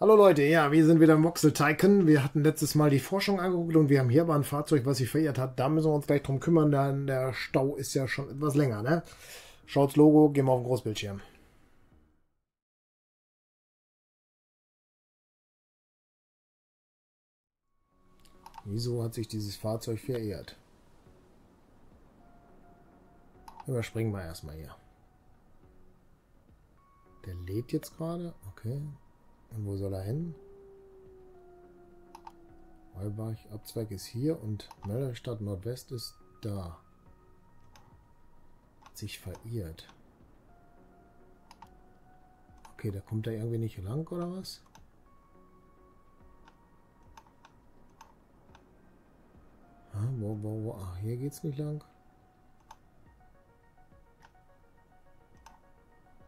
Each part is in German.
Hallo Leute, ja, wir sind wieder im Voxel Tycoon. Wir hatten letztes Mal die Forschung angeguckt und wir haben hier aber ein Fahrzeug, was sich verirrt hat. Da müssen wir uns gleich drum kümmern, denn der Stau ist ja schon etwas länger, ne? Schaut's Logo, gehen wir auf den Großbildschirm. Wieso hat sich dieses Fahrzeug verirrt? Überspringen wir erstmal hier. Der lädt jetzt gerade. Okay. Und wo soll er hin? Heubach Abzweig ist hier und Möllerstadt Nordwest ist da. Hat sich verirrt. Okay, da kommt er irgendwie nicht lang oder was? Ah, wo, wo, wo? Ah, hier geht's nicht lang.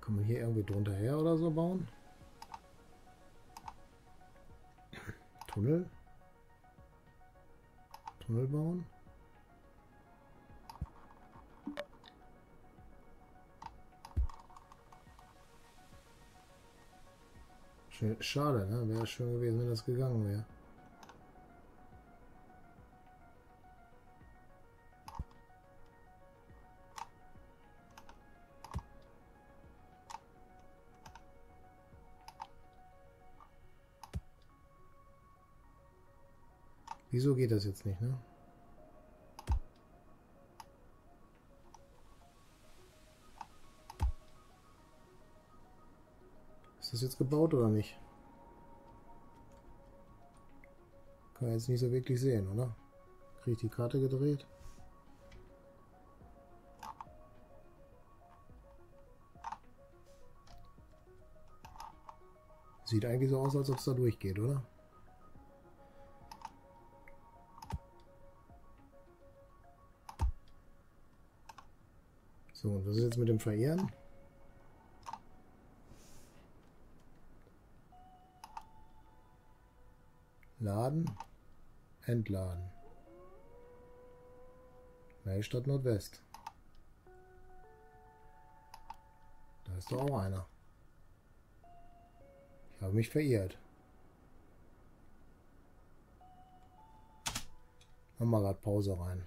Kann man hier irgendwie drunter her oder so bauen? Tunnel? Tunnel bauen? Schade, ne? Wäre schön gewesen, wenn das gegangen wäre. Wieso geht das jetzt nicht, ne? Ist das jetzt gebaut oder nicht? Kann man jetzt nicht so wirklich sehen, oder? Kriege ich die Karte gedreht? Sieht eigentlich so aus, als ob es da durchgeht, oder? So, und was ist jetzt mit dem Verehren? Laden, entladen. Neustadt Nordwest. Da ist doch auch einer. Ich habe mich verirrt. Machen wir gerade Pause rein.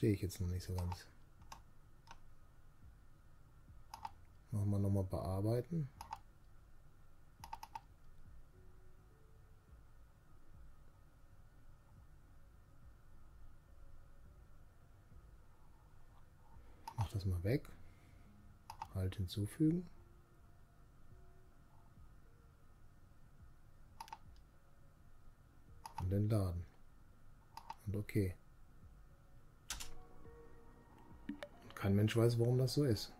Verstehe ich jetzt noch nicht so ganz. Machen wir nochmal bearbeiten. Mach das mal weg. Halt hinzufügen. Und dann laden. Und okay. Kein Mensch weiß, warum das so ist.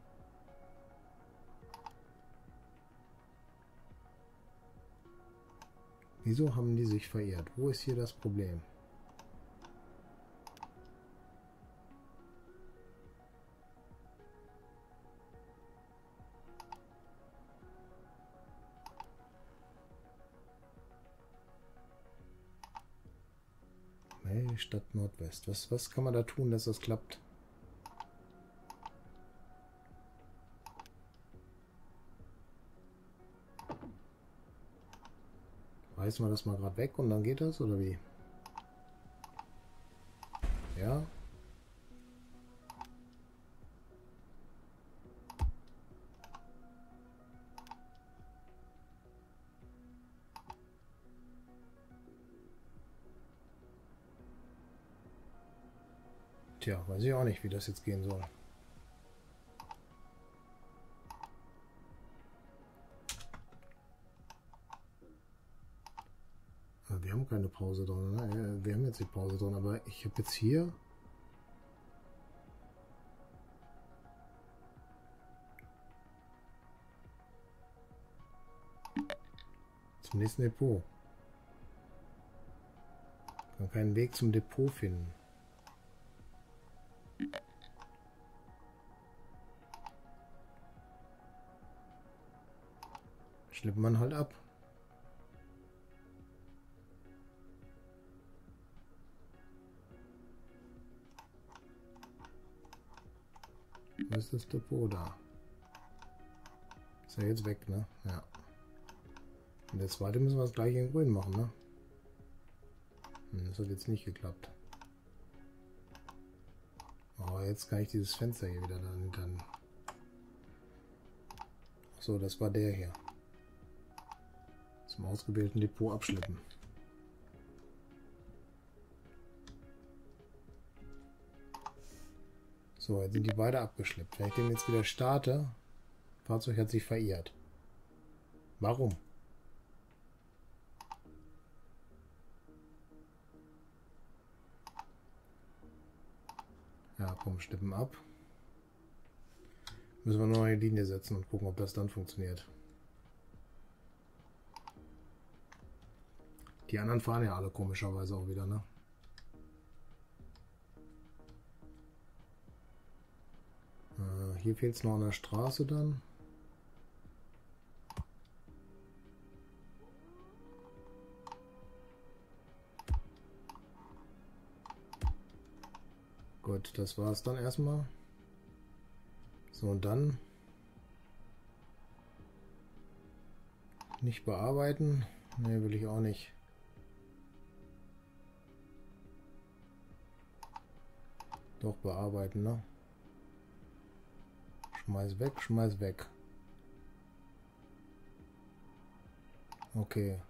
Wieso haben die sich verirrt? Wo ist hier das Problem? Stadt Nordwest. Was, was kann man da tun, dass das klappt? Reißen wir das mal gerade weg und dann geht das, oder wie? Ja. Tja, weiß ich auch nicht, wie das jetzt gehen soll. Keine Pause drin. Ne? Wir haben jetzt die Pause drin, aber ich habe jetzt hier... Zum nächsten Depot. Ich kann keinen Weg zum Depot finden. Schleppt man halt ab. Wo ist das Depot da? Ist ja jetzt weg, ne? Ja. Und der zweite müssen wir das gleiche in grün machen, ne? Hm, das hat jetzt nicht geklappt. Aber jetzt kann ich dieses Fenster hier wieder dann... dann so, das war der hier. Zum ausgewählten Depot abschleppen. So, jetzt sind die beide abgeschleppt. Wenn ich den jetzt wieder starte, Fahrzeug hat sich verirrt. Warum? Ja, komm, schnippen ab. Müssen wir eine Linie setzen und gucken, ob das dann funktioniert. Die anderen fahren ja alle komischerweise auch wieder, ne? Hier fehlt es noch an der Straße dann. Gut, das war es dann erstmal. So, und dann nicht bearbeiten. Ne, will ich auch nicht. Doch bearbeiten, ne? Schmeiß weg, schmeiß weg. Okay.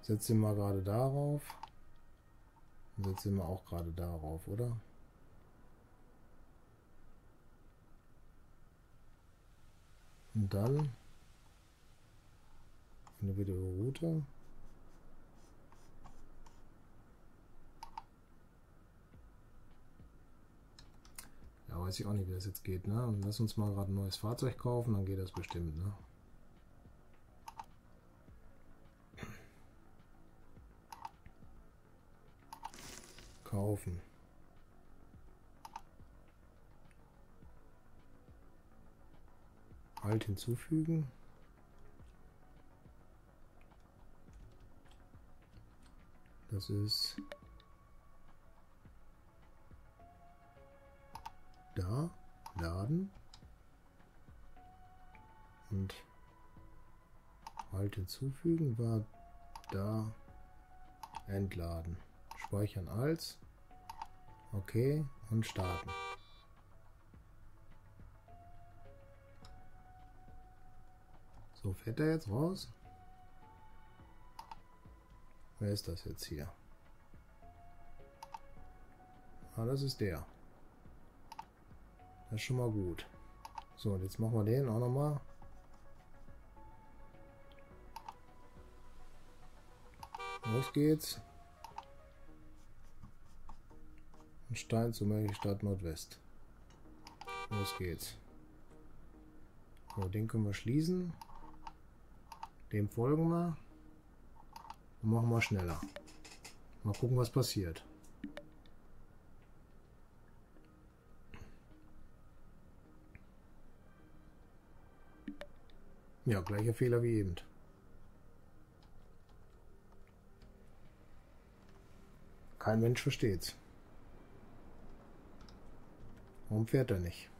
Setze ihn mal gerade darauf. Setze ihn mal auch gerade darauf, oder? Und dann eine Videoroute. Ja, weiß ich auch nicht, wie das jetzt geht. Ne? Lass uns mal gerade ein neues Fahrzeug kaufen, dann geht das bestimmt. Ne? Kaufen. Alt hinzufügen. Das ist da, laden und Alt hinzufügen war da entladen. Speichern als, okay und starten. So, fährt er jetzt raus? Wer ist das jetzt hier? Ah, das ist der. Das ist schon mal gut. So, und jetzt machen wir den auch nochmal. Los geht's. Und Stein zur Stadt Nordwest. Los geht's. So, den können wir schließen. Dem folgen wir. Und machen wir schneller. Mal gucken, was passiert. Ja, gleicher Fehler wie eben. Kein Mensch versteht's. Warum fährt er nicht?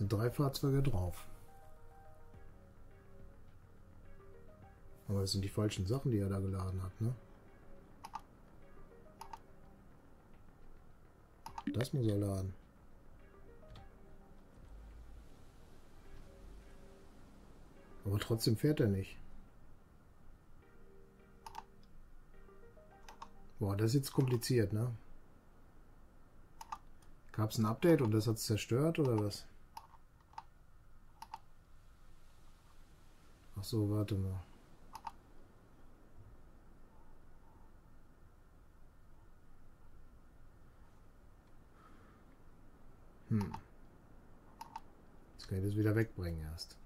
Sind drei Fahrzeuge drauf. Aber das sind die falschen Sachen, die er da geladen hat, ne? Das muss er laden. Aber trotzdem fährt er nicht. Boah, das ist jetzt kompliziert, ne? Gab es ein Update und das hat es zerstört oder was? Ach so, warte mal. Hm. Jetzt kann ich das wieder wegbringen erst.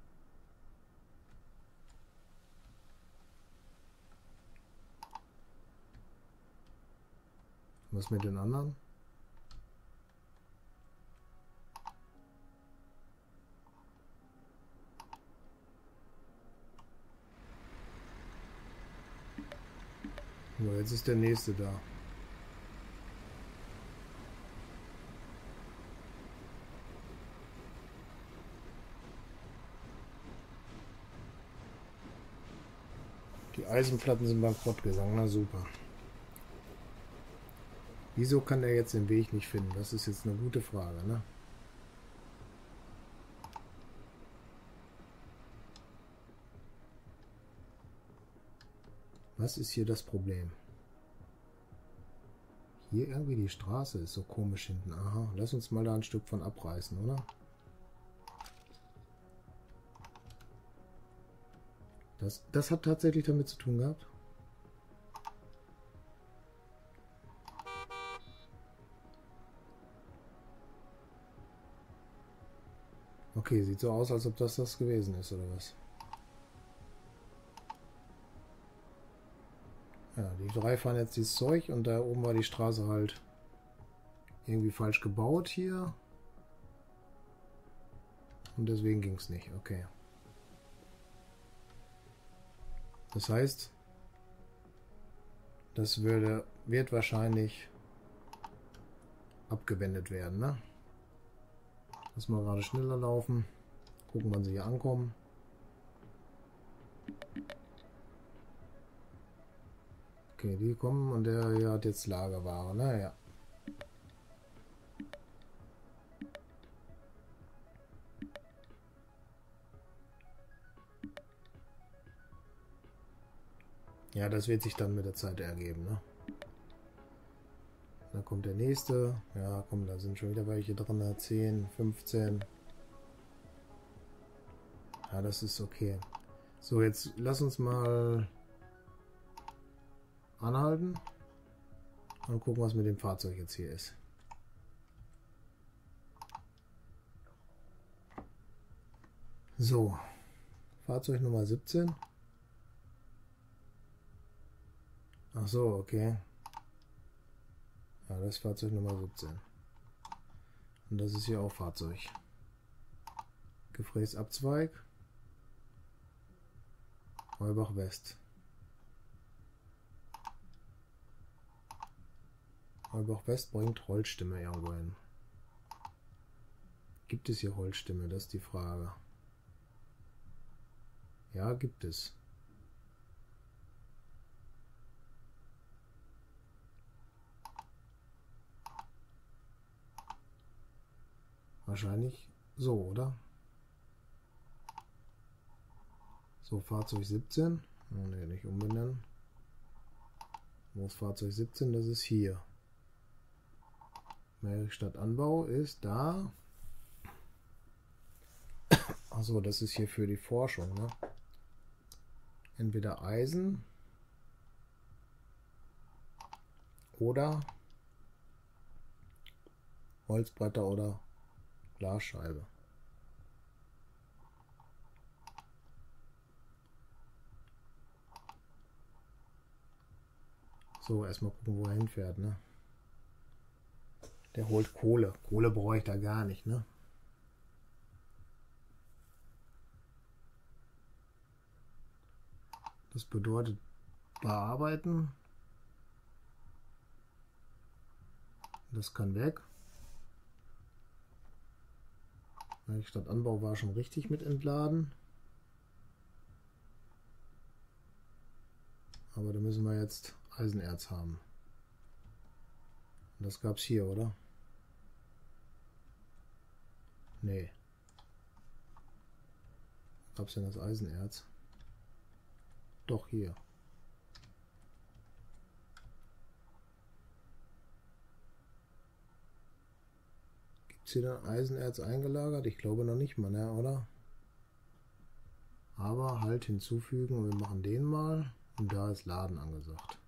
Was mit den anderen? So, jetzt ist der nächste da. Die Eisenplatten sind bankrott gegangen, na super. Wieso kann er jetzt den Weg nicht finden? Das ist jetzt eine gute Frage, ne? Was ist hier das Problem? Hier irgendwie die Straße ist so komisch hinten. Aha, lass uns mal da ein Stück von abreißen, oder? Das, das hat tatsächlich damit zu tun gehabt. Okay, sieht so aus, als ob das das gewesen ist, oder was? Ja, die drei fahren jetzt dieses Zeug und da oben war die Straße halt irgendwie falsch gebaut hier. Und deswegen ging es nicht. Okay. Das heißt, das würde, wird wahrscheinlich abgewendet werden. Ne? Lass mal gerade schneller laufen. Gucken, wann sie hier ankommen. Okay, die kommen und der hier hat jetzt Lagerware. Naja. Ja, das wird sich dann mit der Zeit ergeben, ne? Da kommt der nächste. Ja, komm, da sind schon wieder welche drin. 10, 15. Ja, das ist okay. So, jetzt lass uns mal anhalten und gucken, was mit dem Fahrzeug jetzt hier ist. So, Fahrzeug Nummer 17. Ach so, okay. Ja, das ist Fahrzeug Nummer 17. Und das ist hier auch Fahrzeug. Gefräßabzweig. Heubach West. Heubach West bringt Holzstimme irgendwo hin. Gibt es hier Holzstimme? Das ist die Frage. Ja, gibt es. Wahrscheinlich so, oder? So, Fahrzeug 17. Oh, ne, nicht umbenennen. Wo ist Fahrzeug 17? Das ist hier. Merkstadt Anbau ist da. Achso, das ist hier für die Forschung. Ne? Entweder Eisen oder Holzbretter oder Glasscheibe. So, erstmal gucken, wo er hinfährt, ne? Der holt Kohle. Kohle brauche ich da gar nicht, ne? Das bedeutet bearbeiten. Das kann weg. Statt Anbau war schon richtig mit entladen. Aber da müssen wir jetzt Eisenerz haben. Das gab es hier, oder? Nee. Gab es denn das Eisenerz? Doch hier. Gibt es hier dann Eisenerz eingelagert? Ich glaube noch nicht mal, ne, oder? Aber halt hinzufügen, wir machen den mal und da ist Laden angesagt.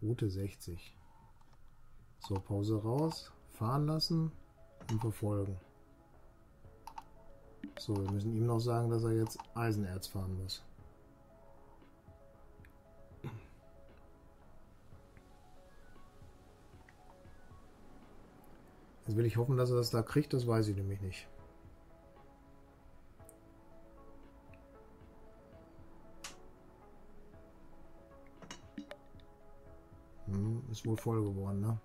Route 60. So, Pause raus, fahren lassen und verfolgen. So, wir müssen ihm noch sagen, dass er jetzt Eisenerz fahren muss. Jetzt will ich hoffen, dass er das da kriegt, das weiß ich nämlich nicht. Hm, ist wohl voll geworden, ne?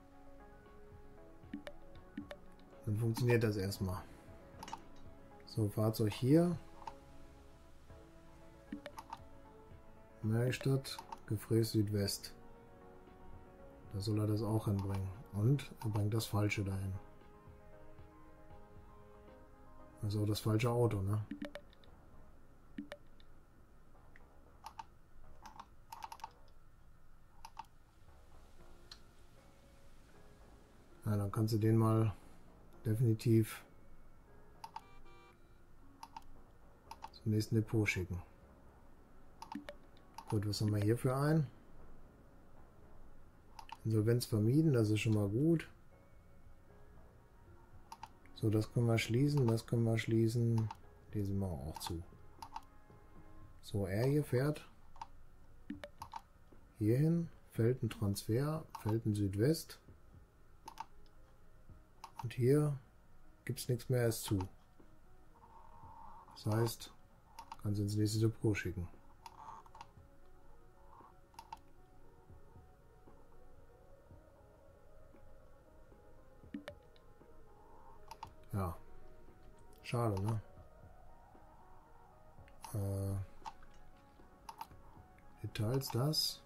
Dann funktioniert das erstmal. So, Fahrzeug hier. Neustadt, Gefräß Südwest. Da soll er das auch hinbringen. Und er bringt das Falsche dahin. Also das falsche Auto, ne? Ja, dann kannst du den mal definitiv zum nächsten Depot schicken. Gut, was haben wir hier für einen? Insolvenz vermieden, das ist schon mal gut. So, das können wir schließen, das können wir schließen. Diese machen wir auch zu. So, er hier fährt hierhin, Felden Transfer, Felden Südwest. Und hier gibt es nichts mehr erst zu. Das heißt, kannst du ins nächste Depot schicken. Ja. Schade, ne? Äh, Details das.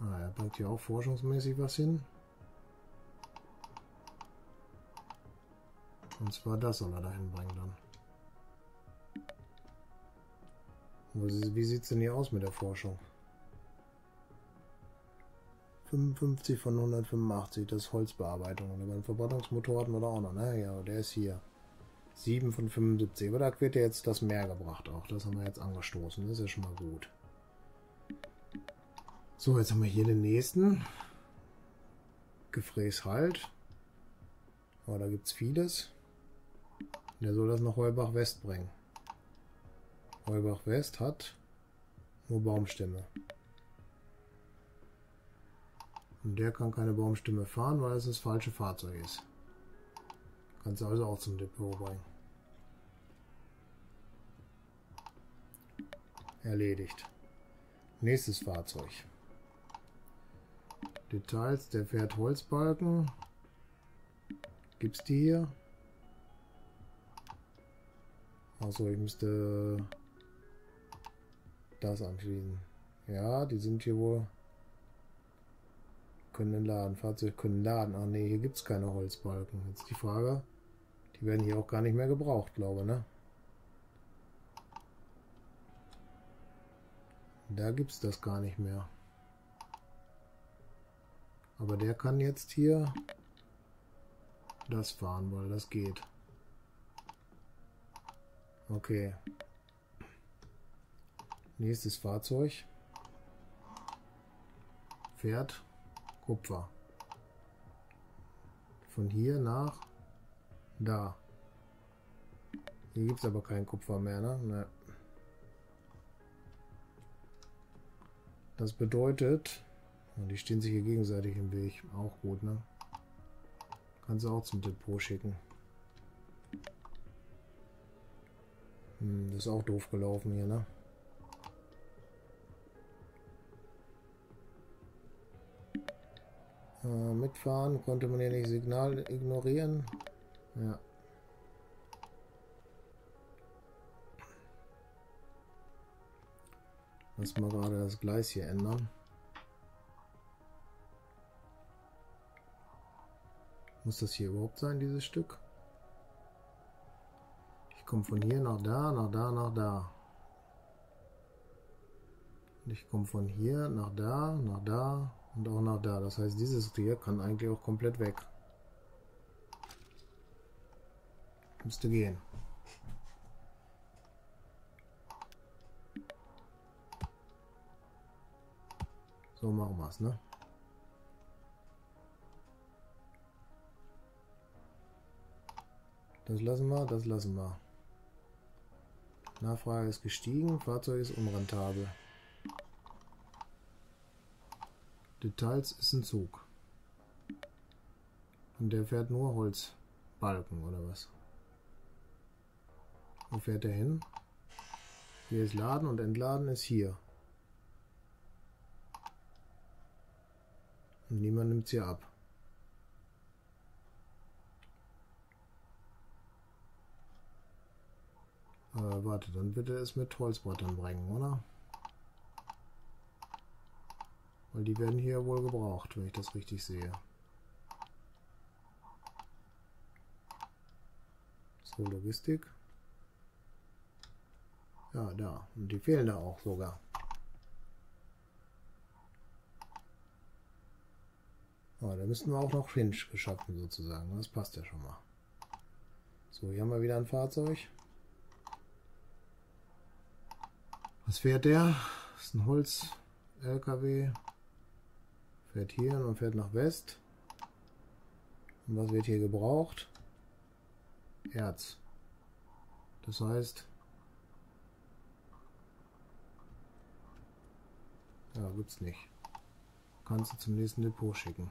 Ah, er bringt hier auch forschungsmäßig was hin. Und zwar das soll er dahin bringen dann. Wie sieht es denn hier aus mit der Forschung? 55 von 185, das ist Holzbearbeitung. Und beim Verbrennungsmotor hatten wir da auch noch, ne? Ja, der ist hier. 7 von 75. Aber da wird ja jetzt das Meer gebracht auch. Das haben wir jetzt angestoßen. Das ist ja schon mal gut. So, jetzt haben wir hier den nächsten. Gefräß halt. Aber da gibt es vieles. Der soll das nach Heubach West bringen. Heubach West hat nur Baumstämme. Und der kann keine Baumstimme fahren, weil es das falsche Fahrzeug ist. Kannst du also auch zum Depot bringen. Erledigt. Nächstes Fahrzeug. Details, der fährt Holzbalken. Gibt's die hier? Also ich müsste das anschließen. Ja, die sind hier wohl. Können laden. Fahrzeuge können laden. Ah ne, hier gibt es keine Holzbalken. Jetzt die Frage. Die werden hier auch gar nicht mehr gebraucht, glaube ne? Da gibt es das gar nicht mehr. Aber der kann jetzt hier das fahren, weil das geht. Okay. Nächstes Fahrzeug. Pferd. Kupfer. Von hier nach da. Hier gibt es aber kein Kupfer mehr, ne? ne? Das bedeutet, die stehen sich hier gegenseitig im Weg. Auch gut, ne? Kannst du auch zum Depot schicken. Hm, das ist auch doof gelaufen hier, ne? Äh, mitfahren konnte man ja nicht Signal ignorieren. Ja. Lass mal gerade das Gleis hier ändern. Muss das hier überhaupt sein, dieses Stück? Komme von hier nach da, nach da, nach da. Und ich komme von hier nach da, nach da und auch nach da. Das heißt, dieses hier kann eigentlich auch komplett weg. Müsste gehen. So machen wir es, ne? Das lassen wir, das lassen wir. Nachfrage ist gestiegen, Fahrzeug ist unrentabel. Details ist ein Zug. Und der fährt nur Holzbalken oder was? Wo fährt er hin? Hier ist Laden und Entladen ist hier. Und niemand nimmt sie ab. Warte, dann bitte es mit Holzbrettern bringen, oder? Weil die werden hier wohl gebraucht, wenn ich das richtig sehe. So, Logistik. Ja, da. Und die fehlen da auch sogar. Oh, da müssten wir auch noch Finch geschaffen sozusagen. Das passt ja schon mal. So, hier haben wir wieder ein Fahrzeug. Was fährt der? Das ist ein Holz-LKW. Fährt hier und fährt nach West. Und was wird hier gebraucht? Erz. Das heißt, ja, gibt's nicht. Kannst du zum nächsten Depot schicken.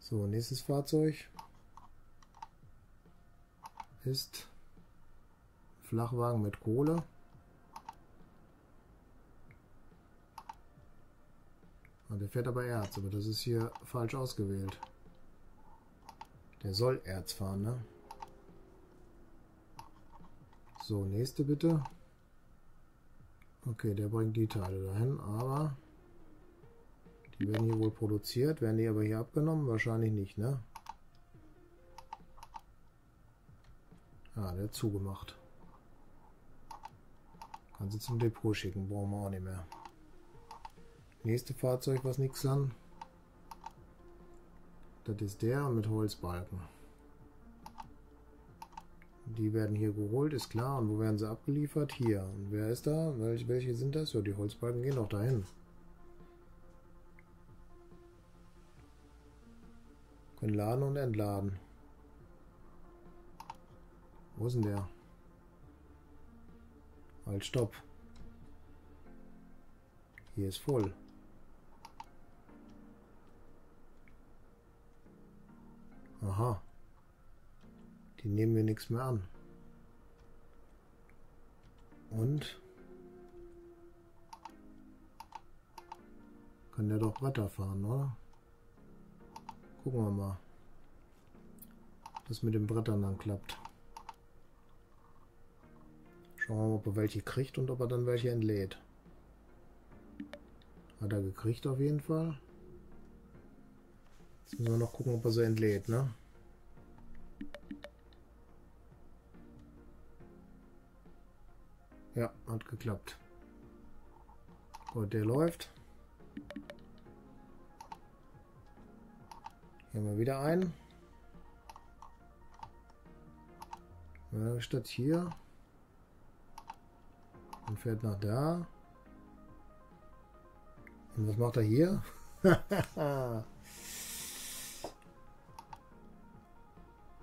So, nächstes Fahrzeug ist Flachwagen mit Kohle. Ah, der fährt aber Erz, aber das ist hier falsch ausgewählt. Der soll Erz fahren, ne? So, nächste bitte. Okay, der bringt die Teile dahin, aber die werden hier wohl produziert. Werden die aber hier abgenommen? Wahrscheinlich nicht, ne? Ah, der hat zugemacht. Kann sie zum Depot schicken, brauchen wir auch nicht mehr. Nächste Fahrzeug, was nichts an. Das ist der mit Holzbalken. Die werden hier geholt, ist klar. Und wo werden sie abgeliefert? Hier. Und wer ist da? Welche, welche sind das? Ja, die Holzbalken gehen doch dahin. Können laden und entladen. Wo ist denn der? Halt, stopp. Hier ist voll. Aha. Die nehmen wir nichts mehr an. Und? Kann der doch Bretter fahren, oder? Gucken wir mal. Was mit den Brettern dann klappt. Schauen wir mal, ob er welche kriegt und ob er dann welche entlädt. Hat er gekriegt auf jeden Fall. Jetzt müssen wir noch gucken, ob er sie entlädt, ne? Ja, hat geklappt. Gut, der läuft. Hier haben wir wieder einen. Ja, statt hier. Und fährt nach da. Und was macht er hier? er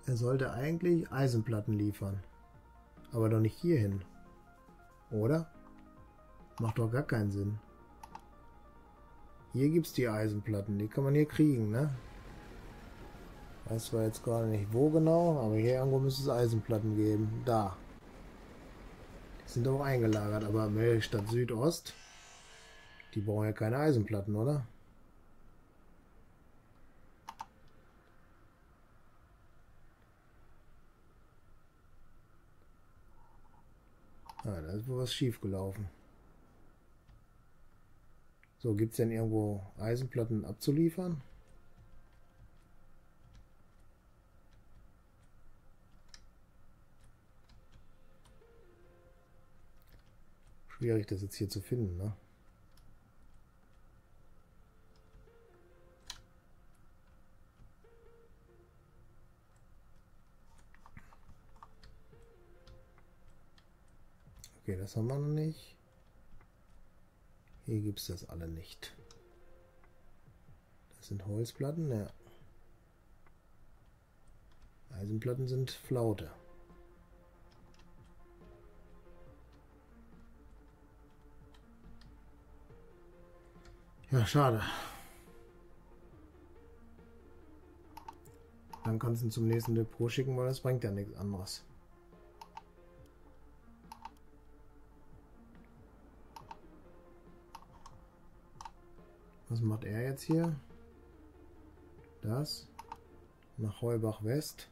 sollte eigentlich Eisenplatten liefern. Aber doch nicht hierhin. Oder? Macht doch gar keinen Sinn. Hier gibt es die Eisenplatten. Die kann man hier kriegen, ne? Weiß zwar jetzt gerade nicht wo genau, aber hier irgendwo müsste es Eisenplatten geben. Da. Sind auch eingelagert, aber Stadt Südost, die brauchen ja keine Eisenplatten, oder? Ah, da ist wohl was schief gelaufen. So, gibt es denn irgendwo Eisenplatten abzuliefern? Schwierig, das jetzt hier zu finden, ne? Okay, das haben wir noch nicht. Hier gibt es das alle nicht. Das sind Holzplatten, ja. Eisenplatten sind Flaute. Ja, schade. Dann kannst du ihn zum nächsten Depot schicken, weil das bringt ja nichts anderes. Was macht er jetzt hier? Das. Nach Heubach West.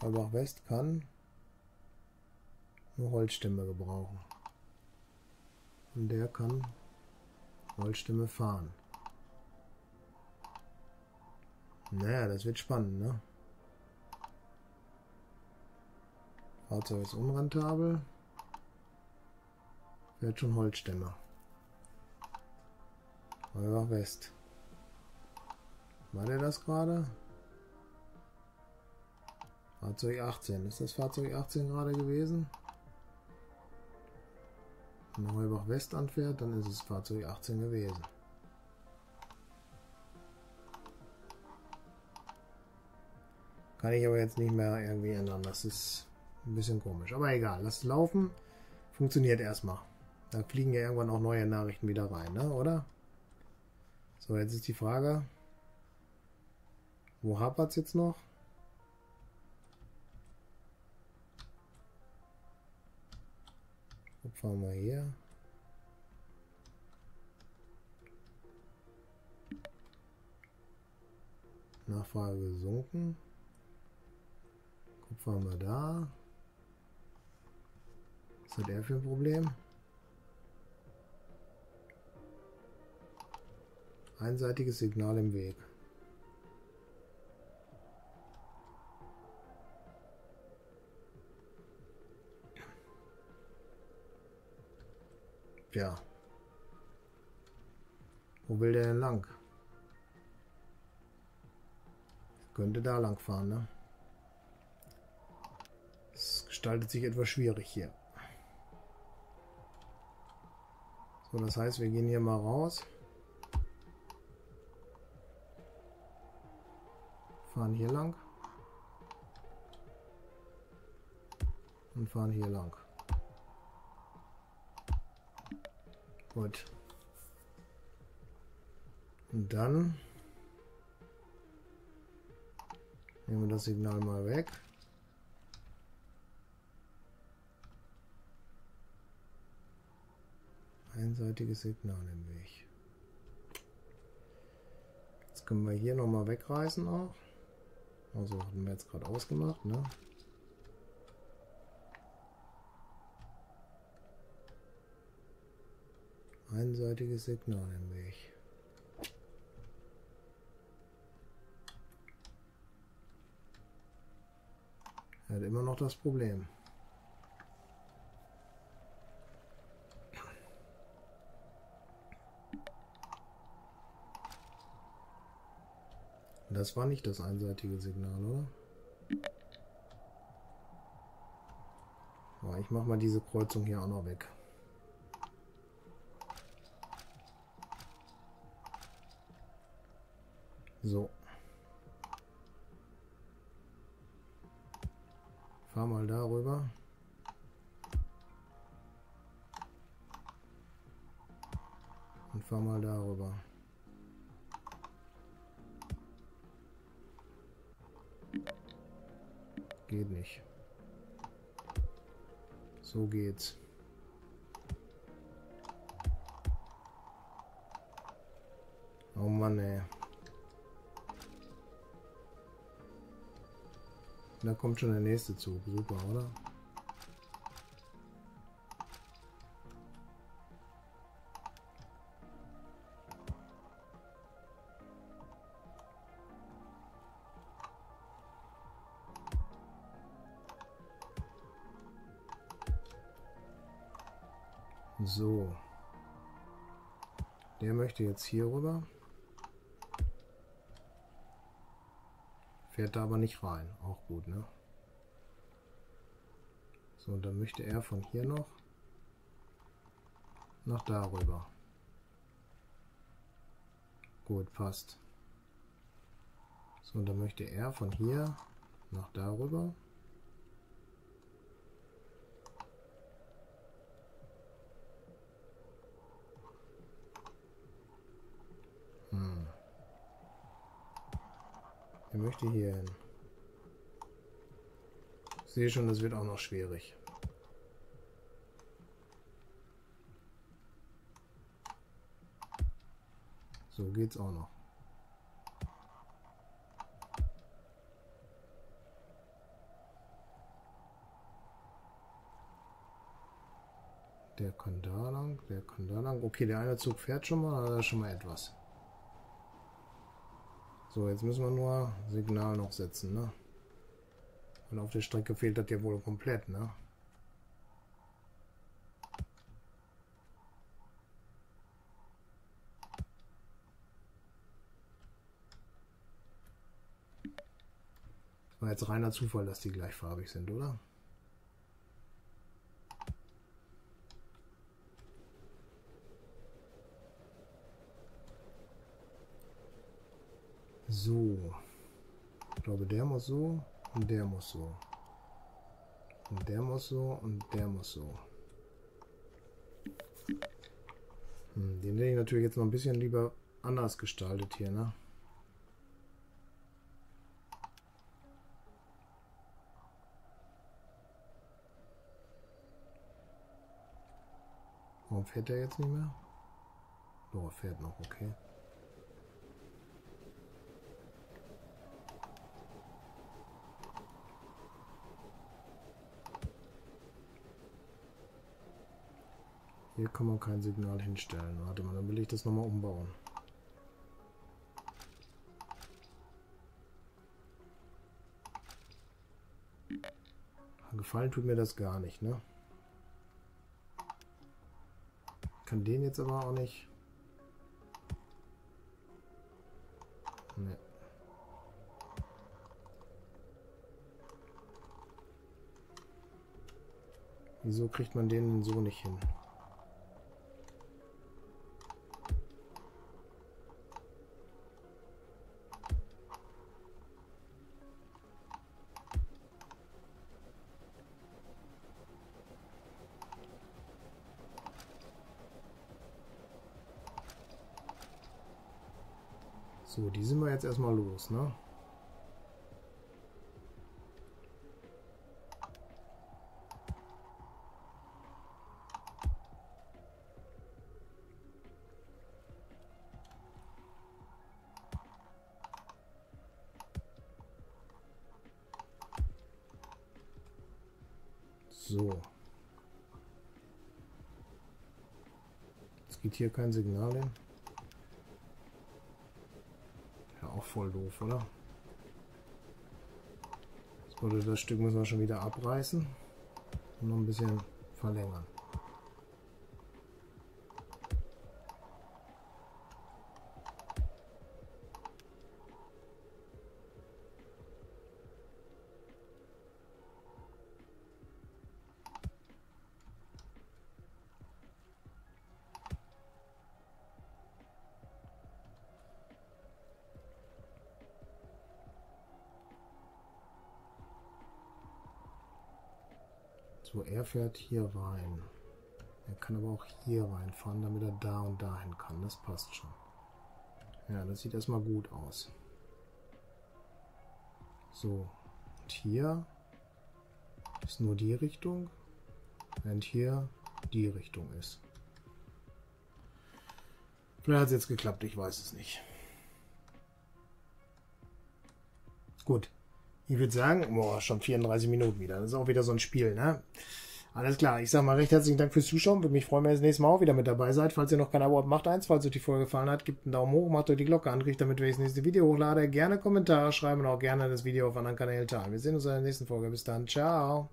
Heubach West kann nur Holzstämme gebrauchen. Und der kann Holzstämme fahren. Naja, das wird spannend, ne? Fahrzeug ist unrentabel. Fährt schon Holzstämme. Eurer West. War der das gerade? Fahrzeug 18. Ist das Fahrzeug 18 gerade gewesen? Wenn Heubach West anfährt, dann ist es Fahrzeug 18 gewesen. Kann ich aber jetzt nicht mehr irgendwie ändern. Das ist ein bisschen komisch. Aber egal, lass es laufen. Funktioniert erstmal. Da fliegen ja irgendwann auch neue Nachrichten wieder rein, ne? oder? So, jetzt ist die Frage, wo hapert es jetzt noch? Fahren wir hier. Nachfrage gesunken. Kupfer haben wir da. Was hat er für ein Problem? Einseitiges Signal im Weg. Ja. Wo will der denn lang? Könnte da lang fahren, ne? Es gestaltet sich etwas schwierig hier. So, das heißt, wir gehen hier mal raus. fahren hier lang und fahren hier lang. Gut. Und dann nehmen wir das Signal mal weg. Einseitiges Signal im Weg. Jetzt können wir hier nochmal wegreißen auch. Also hatten wir jetzt gerade ausgemacht, ne? Einseitiges Signal im Weg. Er hat immer noch das Problem. Das war nicht das einseitige Signal, oder? Aber ich mache mal diese Kreuzung hier auch noch weg. So. Fahr mal darüber. Und fahr mal darüber. Geht nicht. So geht's. Oh Mann, ey. Da kommt schon der nächste Zug. Super, oder? So. Der möchte jetzt hier rüber. Fährt da aber nicht rein gut, ne? So, und dann möchte er von hier noch nach darüber. Gut, passt. So, und dann möchte er von hier nach darüber. Hm. Er möchte hier hin. Sehe schon, das wird auch noch schwierig. So geht's auch noch. Der kann da lang, der kann da lang. Okay, der eine Zug fährt schon mal, da ist schon mal etwas. So, jetzt müssen wir nur Signal noch setzen, ne? Und auf der Strecke fehlt das ja wohl komplett, ne? War jetzt reiner Zufall, dass die gleichfarbig sind, oder? So. Ich glaube, der muss so und der muss so. Und der muss so und der muss so. Hm, den hätte ich natürlich jetzt noch ein bisschen lieber anders gestaltet hier, ne? Warum fährt er jetzt nicht mehr? Doch, er fährt noch, okay. Hier kann man kein Signal hinstellen. Warte mal, dann will ich das nochmal umbauen. Gefallen tut mir das gar nicht, ne? kann den jetzt aber auch nicht. Ne. Wieso kriegt man den so nicht hin? So, die sind wir jetzt erstmal los, ne? So. Es geht hier kein Signal hin. Voll doof, oder? Das, das Stück müssen wir schon wieder abreißen und noch ein bisschen verlängern. So, er fährt hier rein. Er kann aber auch hier reinfahren, damit er da und dahin kann. Das passt schon. Ja, das sieht erstmal gut aus. So, und hier ist nur die Richtung, während hier die Richtung ist. Vielleicht hat es jetzt geklappt, ich weiß es nicht. Gut. Ich würde sagen, boah, schon 34 Minuten wieder. Das ist auch wieder so ein Spiel, ne? Alles klar, ich sage mal recht herzlichen Dank fürs Zuschauen. Würde mich freuen, wenn ihr das nächste Mal auch wieder mit dabei seid. Falls ihr noch kein Abo habt, macht eins. Falls euch die Folge gefallen hat, gebt einen Daumen hoch, macht euch die Glocke an, kriegt damit, wenn ich das nächste Video hochlade. Gerne Kommentare schreiben und auch gerne das Video auf anderen Kanälen teilen. Wir sehen uns in der nächsten Folge. Bis dann. Ciao.